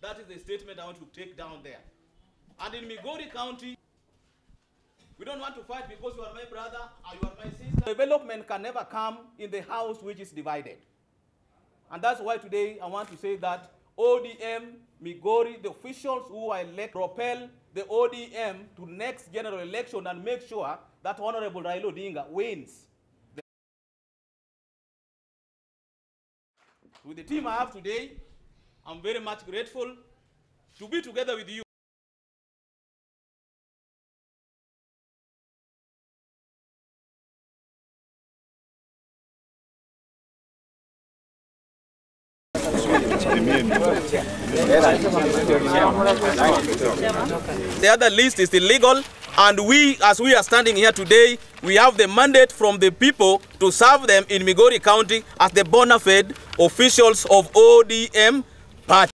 That is the statement I want to take down there. And in Migori County, we don't want to fight because you are my brother or you are my sister. Development can never come in the house which is divided. And that's why today I want to say that ODM, Migori, the officials who are elected, propel the ODM to next general election and make sure that Honorable Raila Odinga wins. With the team I have today, I'm very much grateful to be together with you. The other list is illegal, and we, as we are standing here today, we have the mandate from the people to serve them in Migori County as the bona fide officials of ODM party.